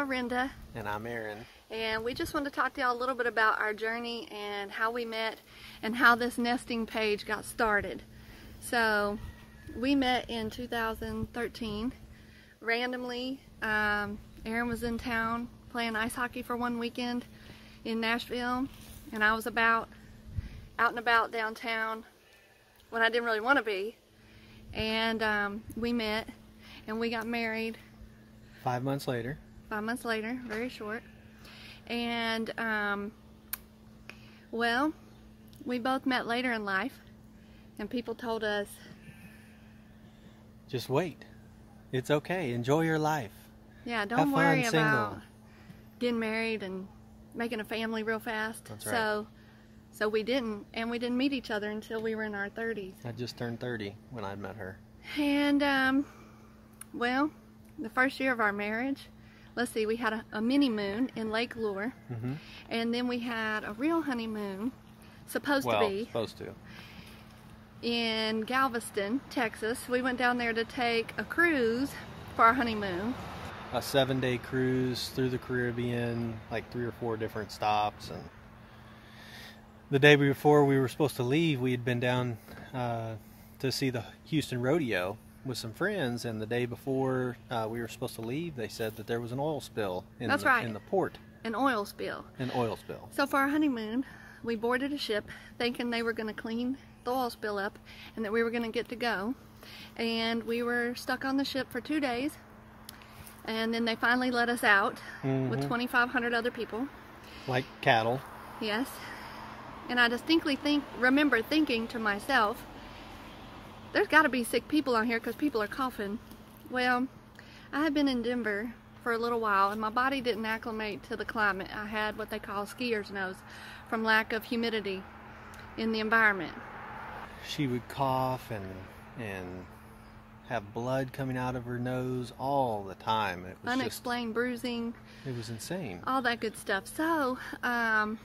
Arinda, And I'm Aaron. and we just wanted to talk to y'all a little bit about our journey and how we met and how this nesting page got started. So, we met in 2013. Randomly, um, Aaron was in town playing ice hockey for one weekend in Nashville, and I was about out and about downtown when I didn't really want to be. And um, we met, and we got married Five months later. Five months later, very short. And, um, well, we both met later in life, and people told us, Just wait. It's okay. Enjoy your life. yeah, don't Have worry single." about getting married and making a family real fast. That's right. So, so we didn't, and we didn't meet each other until we were in our 30s. I just turned 30 when I met her. And, um, well, the first year of our marriage, let's see, we had a, a mini moon in Lake Lure, Mm-hmm. and then we had a real honeymoon, supposed Well, to be, supposed to. in Galveston, Texas. We went down there to take a cruise for our honeymoon. A seven day cruise through the Caribbean, like three or four different stops. And the day before we were supposed to leave, we had been down uh, to see the Houston Rodeo with some friends. And the day before uh, we were supposed to leave, they said that there was an oil spill in, That's the, right. in the port. An oil spill. An oil spill. So for our honeymoon, we boarded a ship thinking they were going to clean the oil spill up and that we were going to get to go. And we were stuck on the ship for two days. And then they finally let us out with Mhm. 2,500 other people. Like cattle. Yes. And I distinctly think remember thinking to myself, there's got to be sick people on here because people are coughing. Well, I had been in Denver for a little while and my body didn't acclimate to the climate. I had what they call skier's nose from lack of humidity in the environment. she would cough and and have blood coming out of her nose all the time. It was Unexplained bruising, it was insane. all that good stuff. So, um,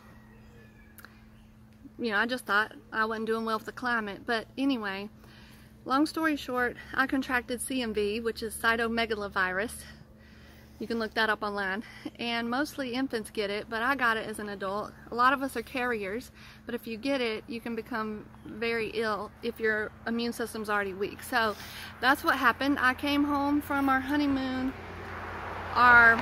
you know, I just thought I wasn't doing well with the climate. But anyway, long story short, I contracted CMV, which is cytomegalovirus. You can look that up online. And mostly infants get it, but I got it as an adult. A lot of us are carriers, but if you get it, you can become very ill if your immune system's already weak. So that's what happened. I came home from our honeymoon, our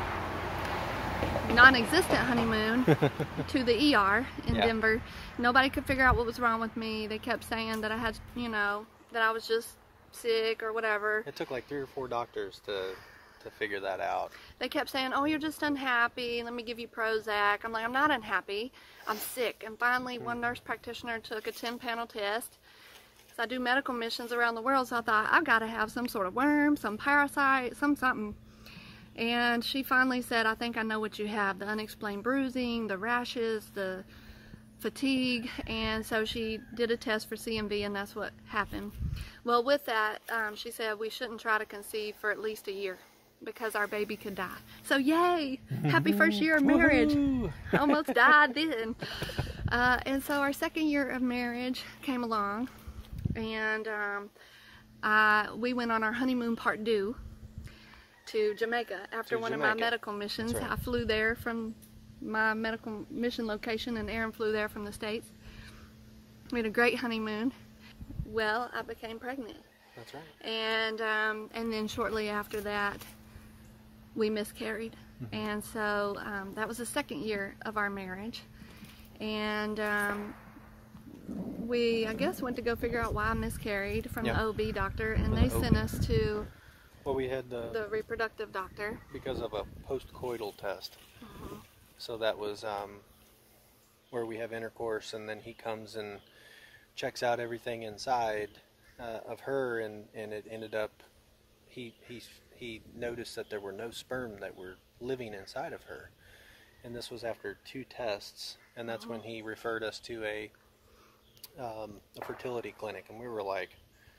non-existent honeymoon to the ER in Yeah. Denver. Nobody could figure out what was wrong with me. They kept saying that I had, you know, that I was just sick or whatever. It took like three or four doctors to to figure that out. They kept saying, "Oh, you're just unhappy. Let me give you Prozac." I'm like, "I'm not unhappy. I'm sick." And finally, one mm-hmm. nurse practitioner took a 10-panel test. So I do medical missions around the world, so I thought I've got to have some sort of worm, some parasite, some something. And she finally said, "I think I know what you have: the unexplained bruising, the rashes, the fatigue." And so she did a test for CMV, and that's what happened. Well, with that, um, she said we shouldn't try to conceive for at least a year because our baby could die. So yay! Happy first year of marriage. Almost died then. Uh, and so our second year of marriage came along, and um, I, we went on our honeymoon part due to Jamaica after To one of my medical missions. Right. I flew there from my medical mission location, and Aaron flew there from the States. We had a great honeymoon. Well, I became pregnant That's right. and um, and then shortly after that we miscarried Mhm. and so um, that was the second year of our marriage and um, we I guess went to go figure out why I miscarried from Yeah. the OB doctor and From they the sent us to Well, we had the, the reproductive doctor because of a postcoital test. Mm-hmm. So that was um, where we have intercourse, and then he comes and checks out everything inside uh, of her, and, and it ended up he he he noticed that there were no sperm that were living inside of her, and this was after two tests, and that's when he referred us to a um, a fertility clinic, and we were like,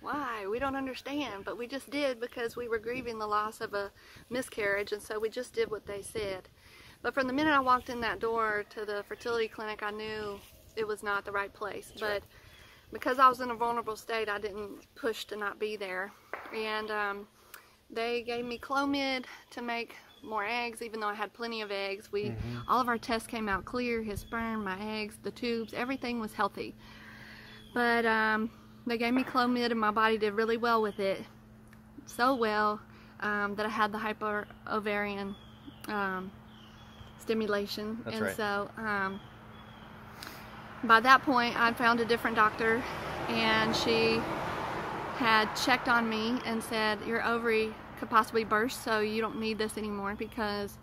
why? We don't understand but we just did because we were grieving the loss of a miscarriage and so we just did what they said but from the minute I walked in that door to the fertility clinic I knew it was not the right place but right. because I was in a vulnerable state I didn't push to not be there and um, they gave me Clomid to make more eggs, even though I had plenty of eggs. We all of our tests came out clear. His sperm, my eggs, the tubes, everything was healthy. But um, they gave me Clomid, and my body did really well with it. So well um, that I had the hyper ovarian um, stimulation, That's and right. so um, by that point, I'd found a different doctor, and she had checked on me and said your ovary could possibly burst, so you don't need this anymore because,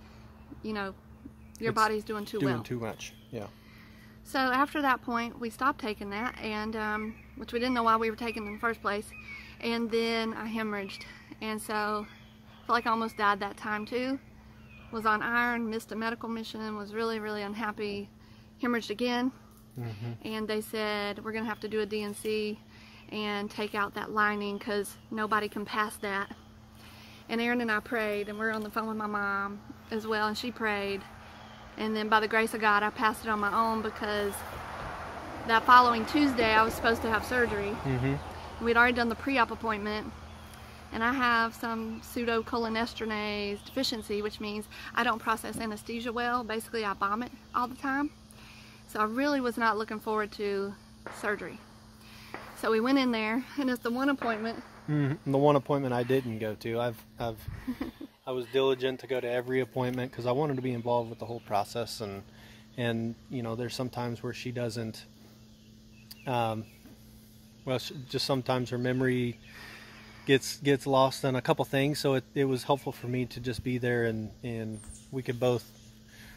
you know, your It's body's doing too Doing well. too much. Yeah. So after that point, we stopped taking that, and um, which we didn't know why we were taking it in the first place. And then I hemorrhaged, and so I felt like I almost died that time too. Was on iron, missed a medical mission, was really really unhappy, hemorrhaged again, and they said we're gonna have to do a DNC and take out that lining because nobody can pass that. And Aaron and I prayed, and we are on the phone with my mom as well, and she prayed. And then by the grace of God, I passed it on my own because that following Tuesday I was supposed to have surgery. Mm-hmm. We'd already done the pre-op appointment, and I have some pseudocholinesterase deficiency, which means I don't process anesthesia well. Basically, I vomit all the time. So I really was not looking forward to surgery. So we went in there, and it's the one appointment. hmm The one appointment I didn't go to, I've, I've, I was diligent to go to every appointment because I wanted to be involved with the whole process, and, and you know, there's sometimes where she doesn't, um, well, just sometimes her memory gets gets lost on a couple things, so it, it was helpful for me to just be there and and we could both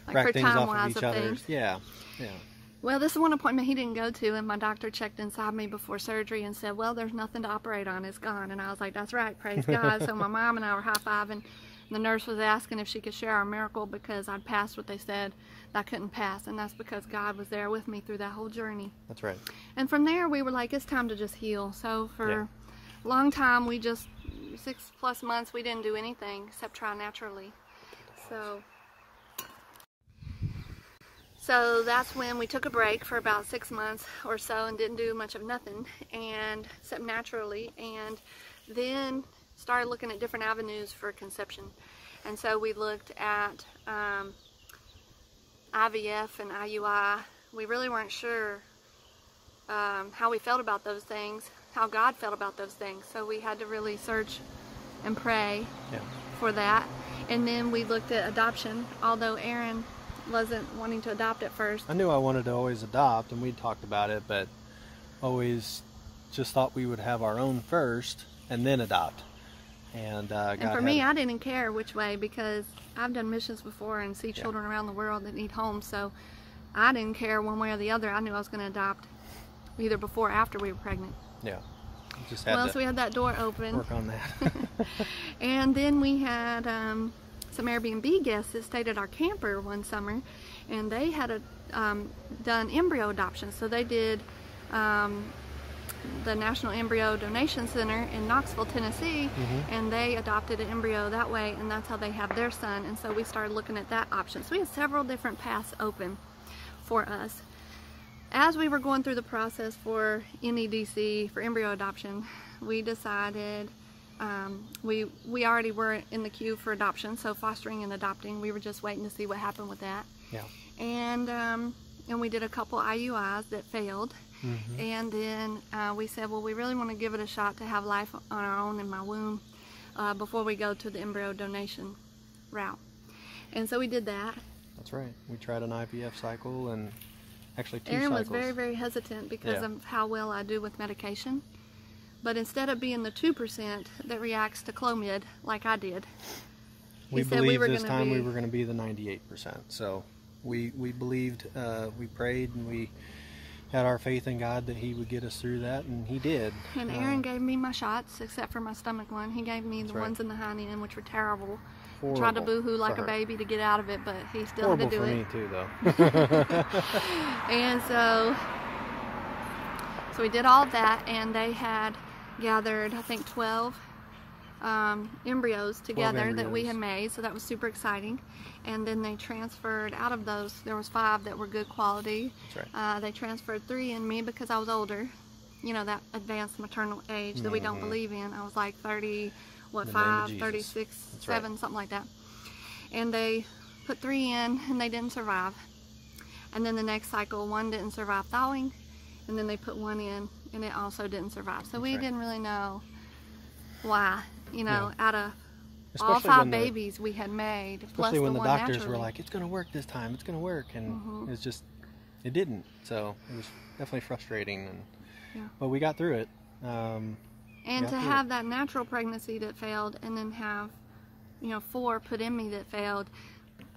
Like rack things off of each other. things. Yeah, yeah. Well, this is one appointment he didn't go to, and my doctor checked inside me before surgery and said, "Well, there's nothing to operate on; it's gone." And I was like, "That's right, praise God." So my mom and I were high fiving. The nurse was asking if she could share our miracle because I'd passed what they said that I couldn't pass, and that's because God was there with me through that whole journey. That's right. And from there, we were like, "It's time to just heal." So for Yeah. Long time, we just six plus months, we didn't do anything except try naturally. So. So that's when we took a break for about six months or so and didn't do much of nothing and except naturally and then started looking at different avenues for conception. And so we looked at um, IVF and IUI. We really weren't sure um, how we felt about those things, how God felt about those things. So we had to really search and pray Yeah. for that. And then we looked at adoption, although Aaron wasn't wanting to adopt at first. I knew I wanted to always adopt, and we talked about it, but always just thought we would have our own first and then adopt. And, uh, And for me, I didn't care which way because I've done missions before and see children around the world that need homes. So I didn't care one way or the other. I knew I was going to adopt either before or after we were pregnant. Yeah, just Well, so we had that door open. work on that. And then we had um, some Airbnb guests that stayed at our camper one summer, and they had a, um, done embryo adoption. So they did um, the National Embryo Donation Center in Knoxville, Tennessee, and they adopted an embryo that way, and that's how they have their son. And so we started looking at that option. So we had several different paths open for us. As we were going through the process for NEDC for embryo adoption, we decided um, we we already were in the queue for adoption, so fostering and adopting. We were just waiting to see what happened with that, yeah. and um, and we did a couple IUIs that failed, Mm-hmm. and then uh, we said, well, we really want to give it a shot to have life on our own in my womb uh, before we go to the embryo donation route, and so we did that. That's right. We tried an IVF cycle and actually two Aaron cycles. was very, very hesitant because Yeah. of how well I do with medication. But instead of being the 2% that reacts to Clomid like I did, he we said we believed were this gonna time we be- were going to be the 98%. So we we believed, uh, we prayed, and we had our faith in God that He would get us through that, and He did. and Uh, Aaron gave me my shots, except for my stomach one. He gave me the right. ones in the hind end, which were terrible. Horrible tried to boo-hoo like a baby to get out of it, but he still Horrible had to do for it. me too, though. And so, so we did all that, and they had gathered, I think, 12 um, embryos together that we had made. So that was super exciting. And then they transferred out of those. There was five that were good quality. That's right. Uh, they transferred three in me because I was older. You know that advanced maternal age that we don't believe in. I was like 30, what Mm-hmm. In the name of five, 36, That's right. seven, something like that. and they put three in and they didn't survive. And then the next cycle, one didn't survive thawing, and then they put one in and it also didn't survive. So we right. didn't really know why. You know, Yeah. out of all five the- babies we had made, plus Especially when the the doctors naturally. were like, "It's going to work this time. It's going to work," and Mhm. it's just it didn't. So it was definitely frustrating. And Yeah. but we got through it. Um, and to have that natural pregnancy that failed and then have you know four put in me that failed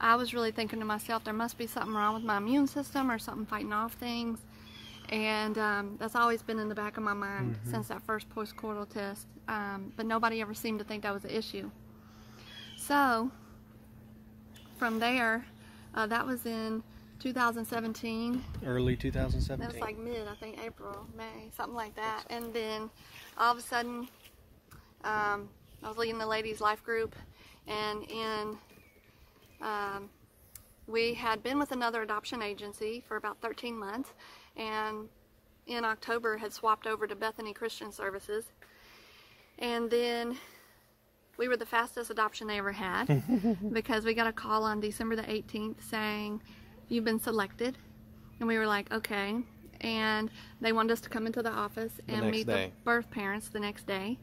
i was really thinking to myself there must be something wrong with my immune system or something fighting off things and um, that's always been in the back of my mind Mhm. since that first postcoital test um, but nobody ever seemed to think that was an issue so from there uh, that was in 2017 early 2017. that 2017. was like mid, I think April, May, something like that. And then all of a sudden, um, I was leading the ladies' life group, and in um, we had been with another adoption agency for about 13 months, and in October had swapped over to Bethany Christian Services, and then we were the fastest adoption they ever had because we got a call on December the 18th saying you've been selected and we were like, okay. And they wanted us to come into the office The and next meet day. the birth parents the next day.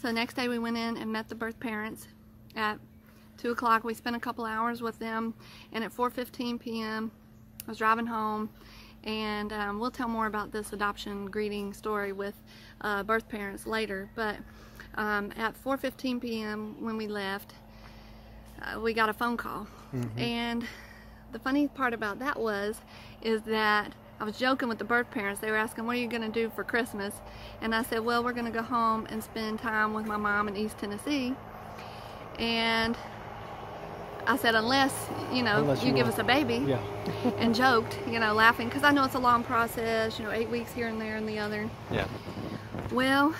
So the next day we went in and met the birth parents at two o'clock. We spent a couple hours with them, and at 4:15 p.m. I was driving home, and um, we'll tell more about this adoption greeting story with uh, birth parents later. But um, at 4:15 p.m. when we left, uh, we got a phone call, and the funny part about that was is that I was joking with the birth parents. They were asking, "What are you going to do for Christmas?" And I said, "Well, we're going to go home and spend time with my mom in East Tennessee." And I said, "Unless you know Unless you, you give us a baby," yeah. and joked, you know, laughing because I know it's a long process. You know, eight weeks here and there and the other. Yeah. Well,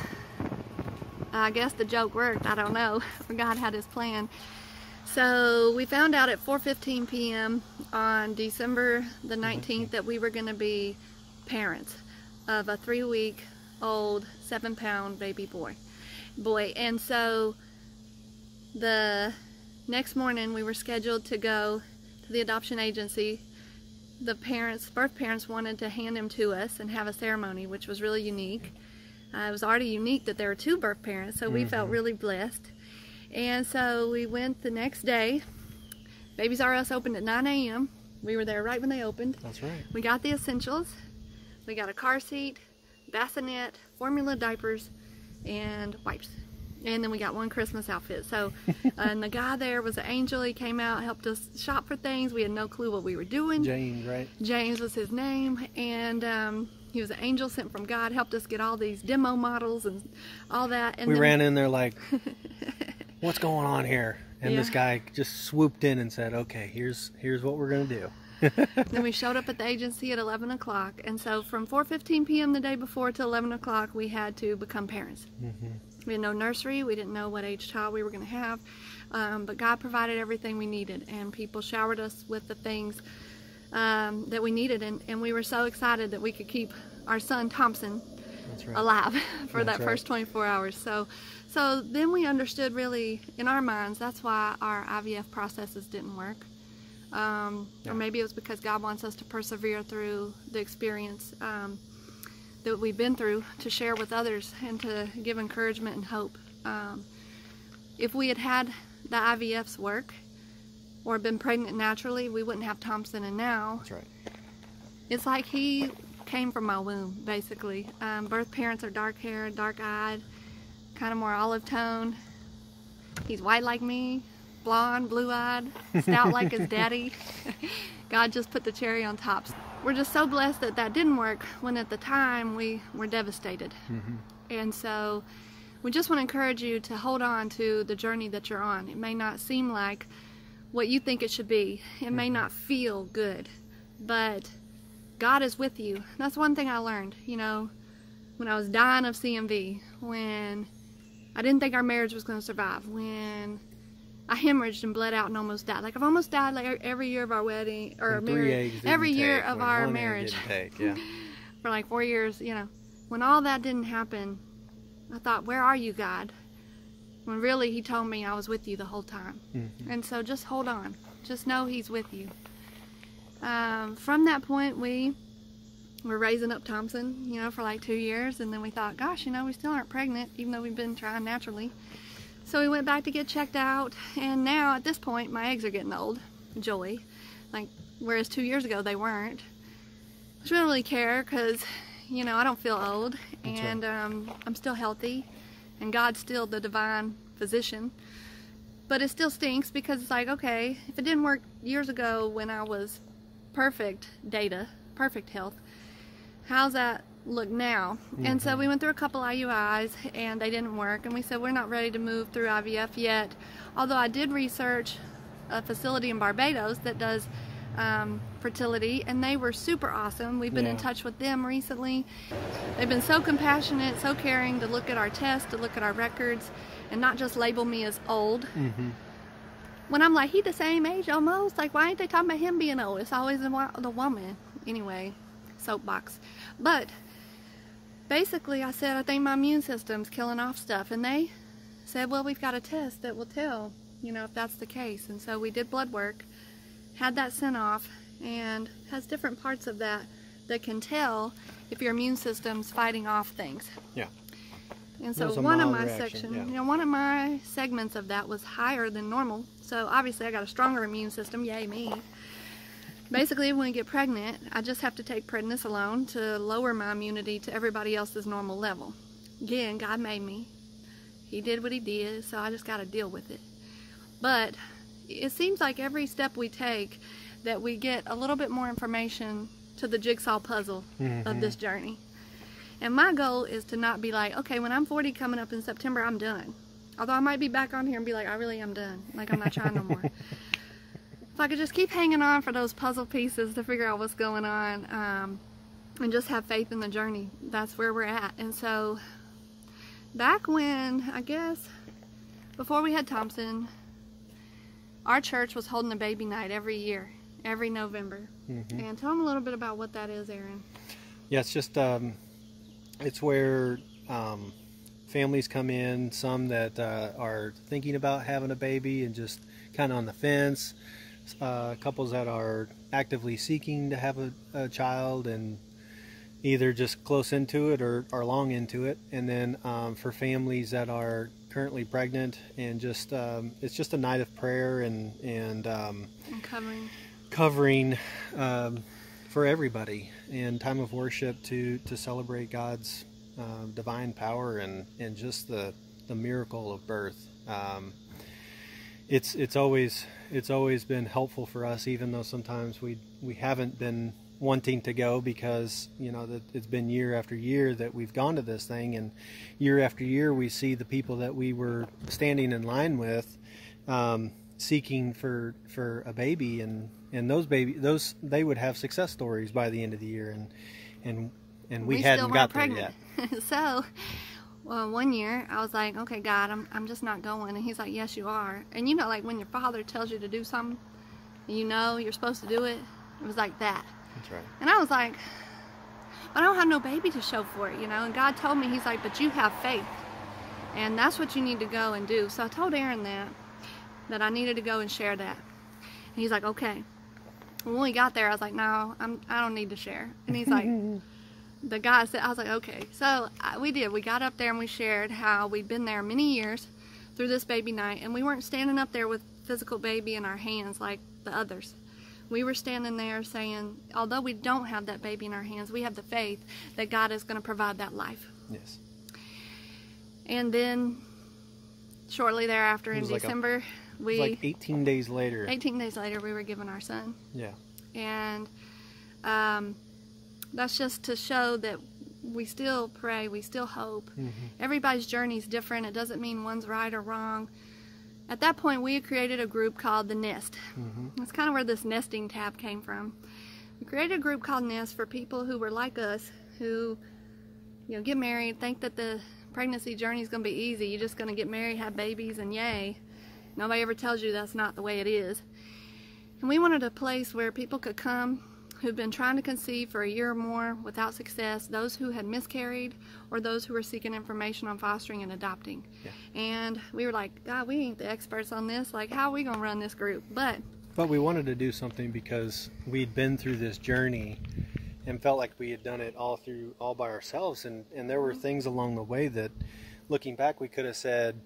I guess the joke worked. I don't know. God had his plan. So we found out at 4:15 p.m. on December the 19th that we were going to be parents of a three-week-old, seven-pound baby boy. Boy, and so the next morning we were scheduled to go to the adoption agency. The parents, birth parents, wanted to hand him to us and have a ceremony, which was really unique. Uh, it was already unique that there were two birth parents, so we felt really blessed. And so we went the next day. Babies R Us opened at 9 a.m. We were there right when they opened. That's right. We got the essentials. We got a car seat, bassinet, formula diapers, and wipes. And then we got one Christmas outfit. So, and the guy there was an angel. He came out, helped us shop for things. We had no clue what we were doing. James, right? James was his name, and um, he was an angel sent from God. Helped us get all these demo models and all that. And we then, ran in there like, "What's going on here?" And this guy just swooped in and said, "Okay, here's here's what we're gonna do." then we showed up at the agency at 11 o'clock, and so from 4:15 p.m. the day before to 11 o'clock, we had to become parents. We had no nursery. We didn't know what age child we were going to have, um, but God provided everything we needed, and people showered us with the things um, that we needed, and, and we were so excited that we could keep our son Thompson right. alive for That's that first 24 hours. So, so then we understood really in our minds that's why our IVF processes didn't work. Um, Yeah. Or maybe it was because God wants us to persevere through the experience um, that we've been through to share with others and to give encouragement and hope. Um, if we had had the IVFs work or been pregnant naturally, we wouldn't have Thompson. And now That's right. it's like he came from my womb, basically. Um, birth parents are dark haired, dark eyed, kind of more olive tone. He's white like me, blonde, blue eyed, stout like his daddy. God just put the cherry on top. We're just so blessed that that didn't work when at the time we were devastated. Mm-hmm. And so we just want to encourage you to hold on to the journey that you're on. It may not seem like what you think it should be, it may mm-hmm. not feel good, but God is with you. That's one thing I learned, you know, when I was dying of CMV, when I didn't think our marriage was going to survive, when I hemorrhaged and bled out and almost died. Like I've almost died like every year of our wedding or marriage, every year take of our marriage take, Yeah. for like four years, you know, when all that didn't happen, I thought, where are you, God? When really he told me I was with you the whole time. Mhm. And so just hold on. Just know he's with you. Um, from that point, we were raising up Thompson, you know, for like two years. And then we thought, gosh, you know, we still aren't pregnant, even though we've been trying naturally. So we went back to get checked out. And now at this point, my eggs are getting old, Joey. Like, whereas two years ago, they weren't. Which we don't really care because, you know, I don't feel old. That's right. And um, I'm still healthy. And God's still the divine physician. But it still stinks because it's like, okay, if it didn't work years ago when I was perfect data, perfect health, how's that look now? And so we went through a couple IUIs and they didn't work. And we said, we're not ready to move through IVF yet. Although I did research a facility in Barbados that does um, fertility, and they were super awesome. We've been in touch with them recently. They've been so compassionate, so caring to look at our tests, to look at our records, and not just label me as old. Mhm. When I'm like, he the same age almost. Like, why ain't they talking about him being old? It's always the, the woman. Anyway, soapbox. But basically, I said, I think my immune system's killing off stuff. And they said, well, we've got a test that will tell, you know, if that's the case. And so we did blood work, had that sent off, and has different parts of that that can tell if your immune system's fighting off things. Yeah. And so one of my reaction, section, yeah. you know, one of my segments of that was higher than normal. So obviously I got a stronger immune system. Yay me. Basically, when we get pregnant, I just have to take prednisolone to lower my immunity to everybody else's normal level. Again, God made me. He did what he did, so I just got to deal with it. But it seems like every step we take that we get a little bit more information to the jigsaw puzzle of Mhm. this journey. And my goal is to not be like, okay, when I'm 40 coming up in September, I'm done. Although I might be back on here and be like, I really am done. Like, I'm not trying no more. if I could just keep hanging on for those puzzle pieces to figure out what's going on um, and just have faith in the journey, that's where we're at. And so, back when, I guess, before we had Thompson, our church was holding a baby night every year, every November. Mhm. And tell them a little bit about what that is, Aaron. Yeah, it's just um, it's where um, families come in, some that uh, are thinking about having a baby and just kind of on the fence, uh, couples that are actively seeking to have a, a child and either just close into it or, or long into it, and then um, for families that are currently pregnant and just um, it's just a night of prayer and and um, And covering. covering um, for everybody and time of worship to to celebrate God's um, divine power and and just the the miracle of birth. Um, it's it's always it's always been helpful for us, even though sometimes we we haven't been wanting to go because you know that it's been year after year that we've gone to this thing. And year after year we see the people that we were standing in line with um, seeking for for a baby. And and those baby those they would have success stories by the end of the year. And and and we, hadn't got weren't there pregnant. yet so, well, one year I was like, okay, God, I'm, I'm just not going. And he's like, yes, you are. And you know, like when your father tells you to do something, and you know you're supposed to do it, it was like that. that's right And I was like, I don't have no baby to show for it, you know. And God told me, He's like, but you have faith, and that's what you need to go and do. So I told Aaron that that I needed to go and share that. And he's like, okay. When we got there, I was like, no, I'm I don't need to share. And he's like, the guy said, I was like, okay. So I, we did. We got up there and we shared how we'd been there many years through this baby night, and we weren't standing up there with physical baby in our hands like the others. We were standing there saying, although we don't have that baby in our hands, we have the faith that God is going to provide that life. yes And then shortly thereafter in like a- December, it we like 18 days later 18 days later we were given our son. yeah And um, that's just to show that we still pray, we still hope. Mhm. Everybody's journey is different. It doesn't mean one's right or wrong. At that point, we created a group called the Nest. Mhm. That's kind of where this nesting tab came from. We created a group called Nest for people who were like us, who, you know, get married, think that the pregnancy journey is going to be easy. You're just going to get married, have babies, and yay. Nobody ever tells you that's not the way it is. And we wanted a place where people could come who've been trying to conceive for a year or more without success, those who had miscarried, or those who were seeking information on fostering and adopting. Yeah. And we were like, God, we ain't the experts on this. Like, how are we going to run this group? But But we wanted to do something because we'd been through this journey and felt like we had done it all through all by ourselves and, and there were mm-hmm. things along the way that looking back we could have said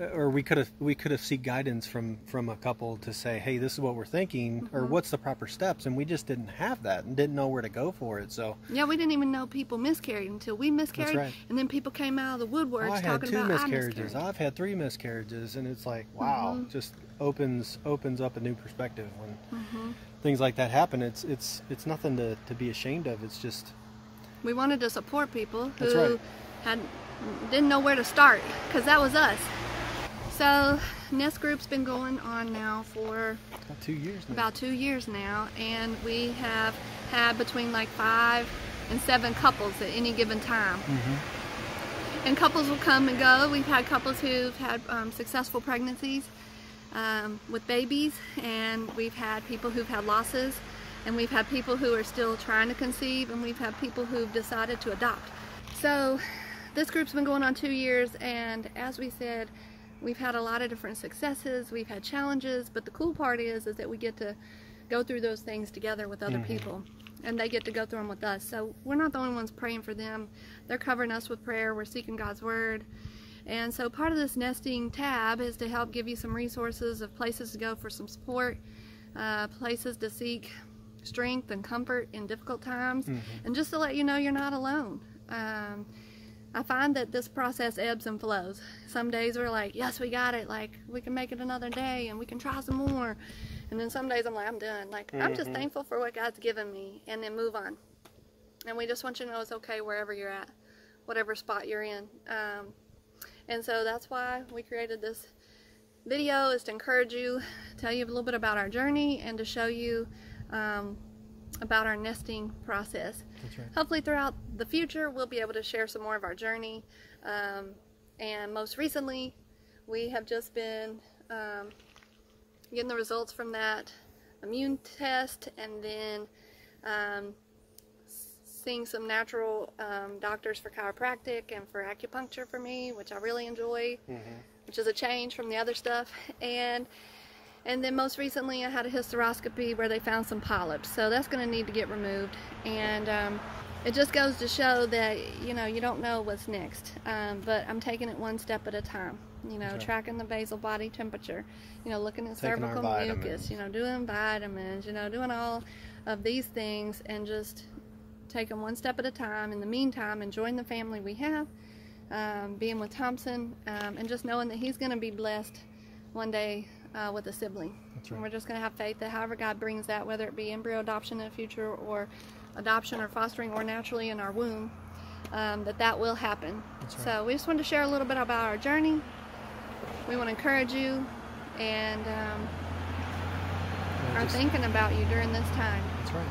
or we could have we could have seek guidance from from a couple to say hey this is what we're thinking or what's the proper steps and we just didn't have that and didn't know where to go for it so yeah, we didn't even know people miscarried until we miscarried. right. And then people came out of the woodworks Oh, I had talking two about miscarriages. I've had three miscarriages, and it's like, wow, Mm-hmm. just opens opens up a new perspective when Mm-hmm. things like that happen. It's it's it's nothing to, to be ashamed of. It's just We wanted to support people who right. had didn't know where to start because that was us. So Nest Group's been going on now for about two years now. about two years now, and we have had between like five and seven couples at any given time. And couples will come and go. We've had couples who've had um, successful pregnancies um, with babies, and we've had people who've had losses, and we've had people who are still trying to conceive, and we've had people who've decided to adopt. So this group's been going on two years, and as we said, we've had a lot of different successes. We've had challenges, but the cool part is is that we get to go through those things together with other people, and they get to go through them with us. So we're not the only ones praying for them. They're covering us with prayer. We're seeking God's word. And so part of this nesting tab is to help give you some resources of places to go for some support, uh, places to seek strength and comfort in difficult times, and just to let you know you're not alone. Um, I find that this process ebbs and flows. Some days we're like, yes, we got it. Like, we can make it another day and we can try some more. And then some days I'm like, I'm done. Like, I'm just thankful for what God's given me and then move on. And we just want you to know it's okay wherever you're at, whatever spot you're in. Um, and so that's why we created this video is to encourage you, tell you a little bit about our journey, and to show you um, about our nesting process. That's right. Hopefully, throughout the future, we'll be able to share some more of our journey. Um, and most recently, we have just been um, getting the results from that immune test and then um, seeing some natural um, doctors for chiropractic and for acupuncture for me, which I really enjoy, which is a change from the other stuff. And and then most recently, I had a hysteroscopy where they found some polyps, so that's going to need to get removed. And um, it just goes to show that you know you don't know what's next. Um, but I'm taking it one step at a time. You know, right. tracking the basal body temperature. You know, looking at Taking cervical mucus. You know, doing vitamins. You know, doing all of these things and just take them one step at a time. In the meantime, enjoying the family we have, um, being with Thompson, um, and just knowing that he's going to be blessed one day uh, with a sibling. That's And we're just going to have faith that however God brings that, whether it be embryo adoption in the future or adoption or fostering or naturally in our womb, um, that that will happen. Right. So we just wanted to share a little bit about our journey. We want to encourage you and um, Yeah, are just- thinking about you during this time. That's right.